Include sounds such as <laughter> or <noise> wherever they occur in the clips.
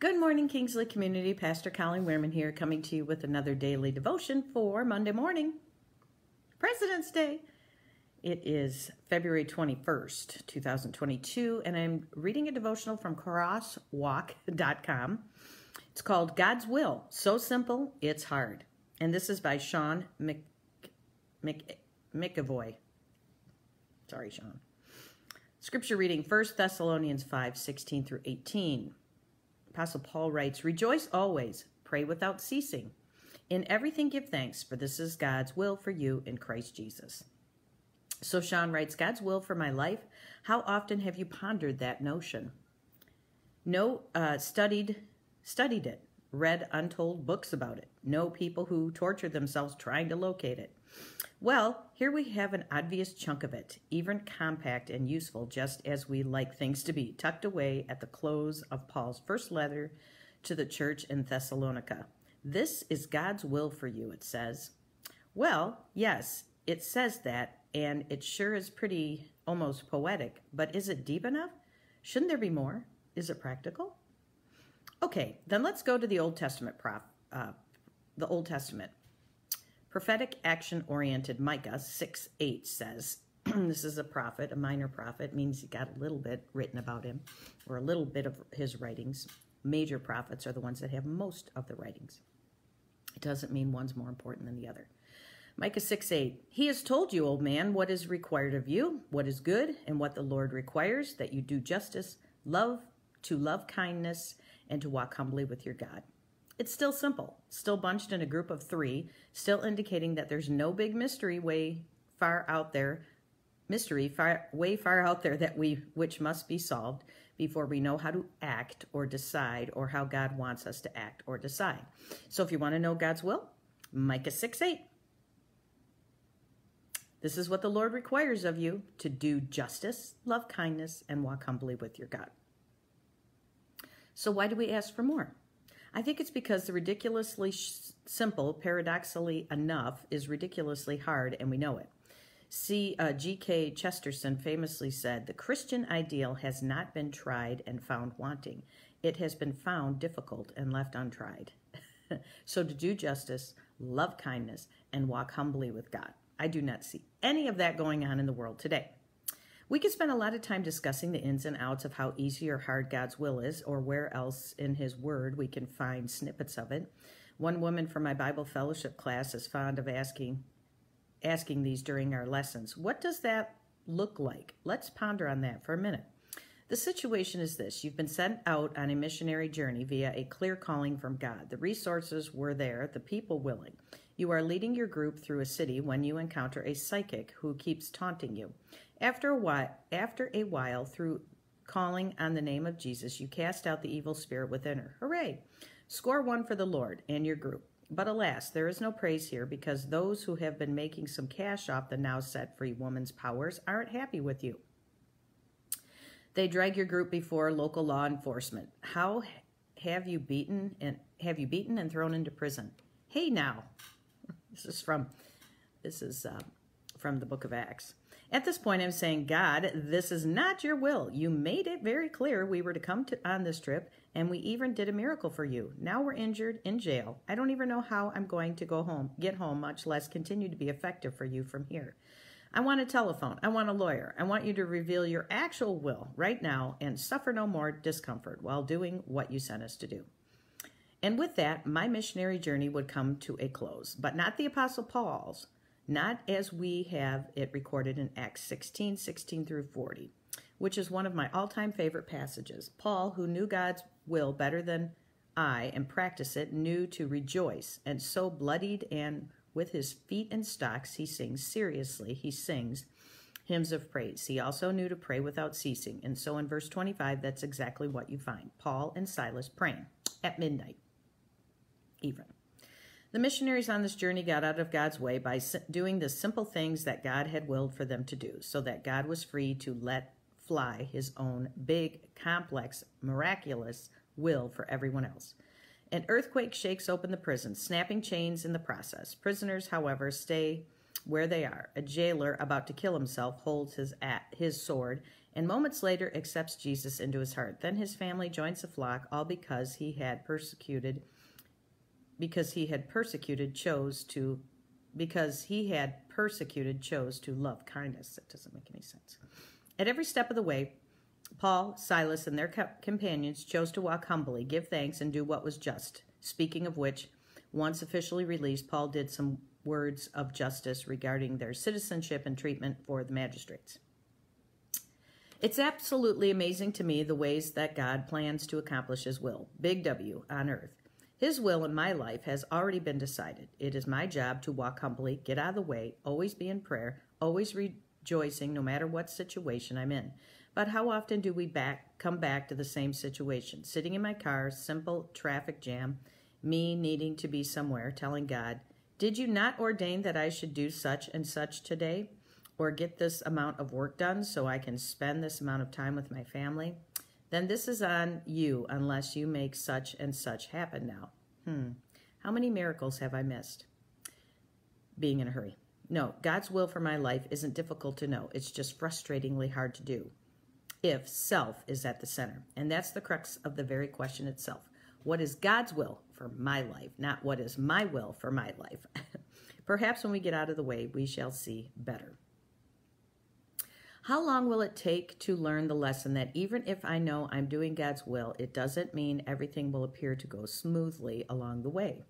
Good morning, Kingsley community. Pastor Colleen Wehrman here, coming to you with another daily devotion for Monday morning, President's Day. It is February 21st, 2022, and I'm reading a devotional from crosswalk.com. It's called God's Will. So simple, it's hard. And this is by Shawn Mc, Mc, McEvoy. Sorry, Shawn. Scripture reading 1 Thessalonians 5 16 through 18. Apostle Paul writes, Rejoice always, pray without ceasing. In everything give thanks, for this is God's will for you in Christ Jesus. So Shawn writes, God's will for my life. How often have you pondered that notion? No, uh, studied, studied it, read untold books about it, know people who tortured themselves trying to locate it. Well, here we have an obvious chunk of it, even compact and useful, just as we like things to be, tucked away at the close of Paul's first letter to the church in Thessalonica. This is God's will for you, it says. Well, yes, it says that, and it sure is pretty almost poetic, but is it deep enough? Shouldn't there be more? Is it practical? Okay, then let's go to the Old Testament uh, the Old Testament. Prophetic action oriented Micah 6 8 says, <clears throat> This is a prophet, a minor prophet, means he got a little bit written about him, or a little bit of his writings. Major prophets are the ones that have most of the writings. It doesn't mean one's more important than the other. Micah 6 8. He has told you, old man, what is required of you, what is good, and what the Lord requires, that you do justice, love, to love kindness, and to walk humbly with your God. It's still simple, still bunched in a group of three, still indicating that there's no big mystery way far out there, mystery far way far out there that we which must be solved before we know how to act or decide or how God wants us to act or decide. So if you want to know God's will, Micah 6 8. This is what the Lord requires of you to do justice, love kindness, and walk humbly with your God. So why do we ask for more? I think it's because the ridiculously simple, paradoxically enough, is ridiculously hard, and we know it. See, uh, G.K. Chesterton famously said, The Christian ideal has not been tried and found wanting. It has been found difficult and left untried. <laughs> so to do justice, love kindness, and walk humbly with God. I do not see any of that going on in the world today. We could spend a lot of time discussing the ins and outs of how easy or hard God's will is, or where else in His Word we can find snippets of it. One woman from my Bible fellowship class is fond of asking, asking these during our lessons. What does that look like? Let's ponder on that for a minute. The situation is this you've been sent out on a missionary journey via a clear calling from God. The resources were there, the people willing. You are leading your group through a city when you encounter a psychic who keeps taunting you. After a while, after a while, through calling on the name of Jesus, you cast out the evil spirit within her. Hooray! Score one for the Lord and your group. But alas, there is no praise here because those who have been making some cash off the now set free woman's powers aren't happy with you. They drag your group before local law enforcement. How have you beaten and have you beaten and thrown into prison? Hey now, this is from this is uh, from the book of Acts. At this point, I'm saying, God, this is not your will. You made it very clear we were to come to, on this trip, and we even did a miracle for you. Now we're injured in jail. I don't even know how I'm going to go home, get home, much less continue to be effective for you from here. I want a telephone. I want a lawyer. I want you to reveal your actual will right now and suffer no more discomfort while doing what you sent us to do. And with that, my missionary journey would come to a close, but not the Apostle Paul's not as we have it recorded in Acts 16 16 through 40, which is one of my all time favorite passages. Paul, who knew God's will better than I and practiced it, knew to rejoice, and so bloodied and with his feet in stocks, he sings seriously, he sings hymns of praise. He also knew to pray without ceasing. And so in verse 25, that's exactly what you find Paul and Silas praying at midnight, even. The missionaries on this journey got out of God's way by doing the simple things that God had willed for them to do, so that God was free to let fly his own big, complex, miraculous will for everyone else. An earthquake shakes open the prison, snapping chains in the process. Prisoners, however, stay where they are. A jailer about to kill himself holds his at his sword and moments later accepts Jesus into his heart. Then his family joins the flock, all because he had persecuted, because he had persecuted, chose to, because he had persecuted, chose to love kindness. That doesn't make any sense. At every step of the way, Paul, Silas, and their companions chose to walk humbly, give thanks, and do what was just. Speaking of which, once officially released, Paul did some words of justice regarding their citizenship and treatment for the magistrates. It's absolutely amazing to me the ways that God plans to accomplish His will, big W, on earth. His will in my life has already been decided. It is my job to walk humbly, get out of the way, always be in prayer, always rejoicing no matter what situation I'm in. But how often do we back come back to the same situation? Sitting in my car, simple traffic jam, me needing to be somewhere, telling God, Did you not ordain that I should do such and such today? or get this amount of work done so I can spend this amount of time with my family, then this is on you unless you make such and such happen now. Hmm. How many miracles have I missed? Being in a hurry. No, God's will for my life isn't difficult to know. It's just frustratingly hard to do if self is at the center. And that's the crux of the very question itself. What is God's will for my life, not what is my will for my life? <laughs> Perhaps when we get out of the way, we shall see better. How long will it take to learn the lesson that even if I know I'm doing God's will, it doesn't mean everything will appear to go smoothly along the way?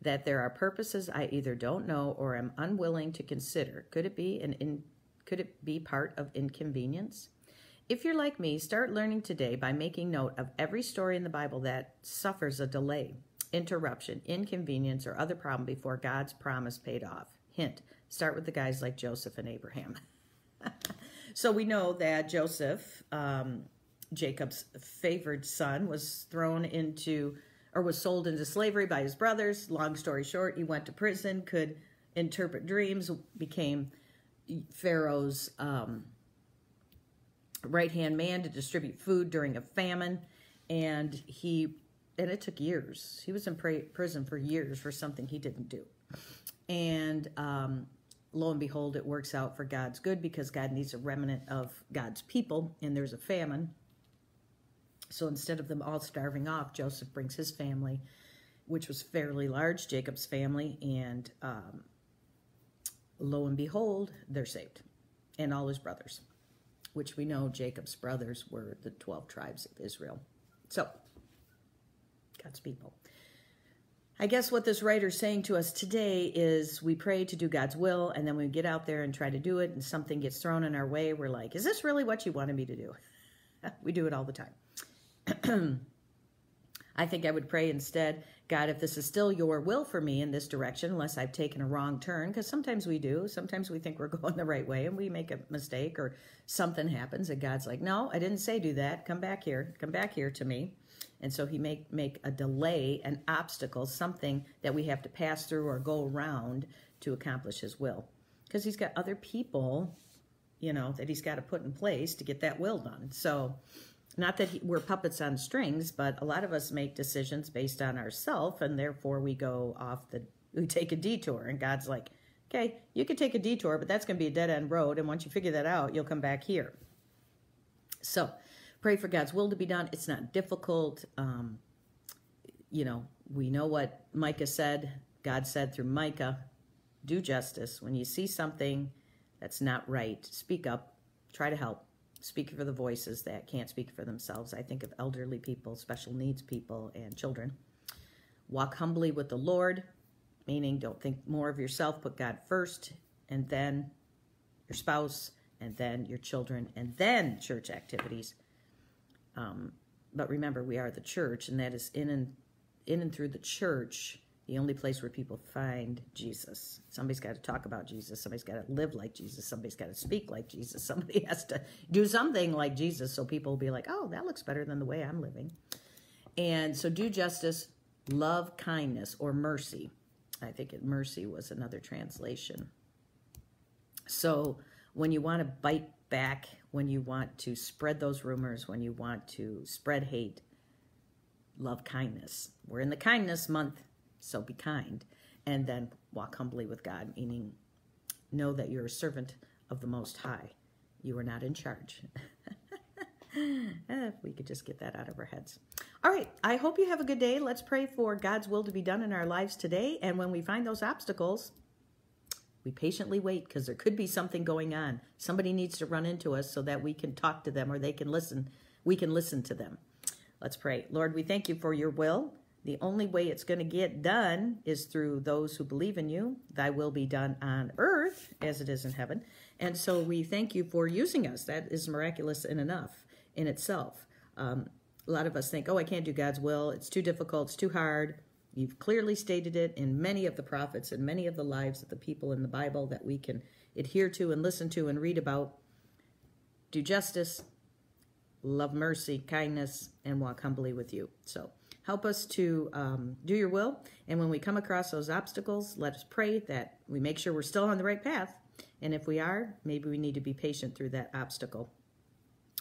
That there are purposes I either don't know or am unwilling to consider. Could it be an in, could it be part of inconvenience? If you're like me, start learning today by making note of every story in the Bible that suffers a delay, interruption, inconvenience, or other problem before God's promise paid off. Hint, start with the guys like Joseph and Abraham. <laughs> <laughs> so we know that Joseph, um, Jacob's favored son, was thrown into or was sold into slavery by his brothers. Long story short, he went to prison, could interpret dreams, became Pharaoh's um, right hand man to distribute food during a famine, and he and it took years. He was in prison for years for something he didn't do, and um, lo and behold, it works out for God's good because God needs a remnant of God's people, and there's a famine. So instead of them all starving off, Joseph brings his family, which was fairly large, Jacob's family, and um, lo and behold, they're saved, and all his brothers, which we know Jacob's brothers were the 12 tribes of Israel. So, God's people. I guess what this writer's saying to us today is we pray to do God's will, and then we get out there and try to do it, and something gets thrown in our way. We're like, is this really what you wanted me to do? <laughs> we do it all the time. <clears throat> I think I would pray instead, God, if this is still your will for me in this direction, unless I've taken a wrong turn, because sometimes we do. Sometimes we think we're <laughs> going the right way and we make a mistake or something happens, and God's like, no, I didn't say do that. Come back here. Come back here to me. And so he make make a delay, an obstacle, something that we have to pass through or go around to accomplish his will. Because he's got other people, you know, that he's got to put in place to get that will done. So not that he, we're puppets on strings, but a lot of us make decisions based on ourself, and therefore we go off the, we take a detour, and God's like, okay, you could take a detour, but that's going to be a dead end road, and once you figure that out, you'll come back here. So pray for God's will to be done. It's not difficult. Um, you know, we know what Micah said. God said through Micah, do justice. When you see something that's not right, speak up, try to help. Speak for the voices that can't speak for themselves. I think of elderly people, special needs people, and children. Walk humbly with the Lord, meaning don't think more of yourself, put God first, and then your spouse, and then your children, and then church activities. Um, but remember, we are the church, and that is in and in and through the church, the only place where people find Jesus. Somebody's got to talk about Jesus. Somebody's got to live like Jesus. Somebody's got to speak like Jesus. <laughs> Somebody has to do something like Jesus so people will be like, oh, that looks better than the way I'm living. And so do justice, love kindness, or mercy. I think mercy was another translation. So when you want to bite back when you want to spread those rumors, when you want to spread hate, love kindness. We're in the kindness month, so be kind. And then walk humbly with God, meaning know that you're a servant of the Most High. You are not in charge. if <laughs> eh, we could just get that out of our heads. All right. I hope you have a good day. Let's pray for God's will to be done in our lives today. And when we find those obstacles, we patiently wait because there could be something going on. Somebody needs to run into us so that we can talk to them or they can listen. We can listen to them. Let's pray. Lord, we thank you for your will. The only way it's going to get done is through those who believe in you. Thy will be done on earth as it is in heaven. And so we thank you for using us. That is miraculous and enough in itself. Um, a lot of us think, oh, I can't do God's will. It's too difficult. It's too hard. You've clearly stated it in many of the prophets and many of the lives of the people in the Bible that we can adhere to and listen to and read about. Do justice, love mercy, kindness, and walk humbly with you. So help us to um, do your will. And when we come across those obstacles, let us pray that we make sure we're still on the right path. And if we are, maybe we need to be patient through that obstacle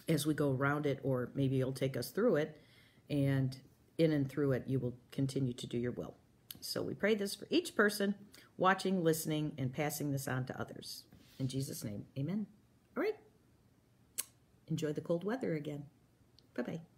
as we go around it, or maybe you'll take us through it, and in and through it, you will continue to do your will. So we pray this for each person watching, listening, and passing this on to others. In Jesus' name, amen. All right. Enjoy the cold weather again. Bye bye.